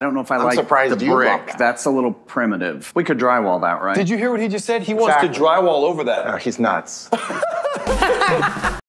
I don't know if I I'm like surprised the brick. that. That's a little primitive. We could drywall that, right? Did you hear what he just said? He wants to drywall over that. Oh, he's nuts.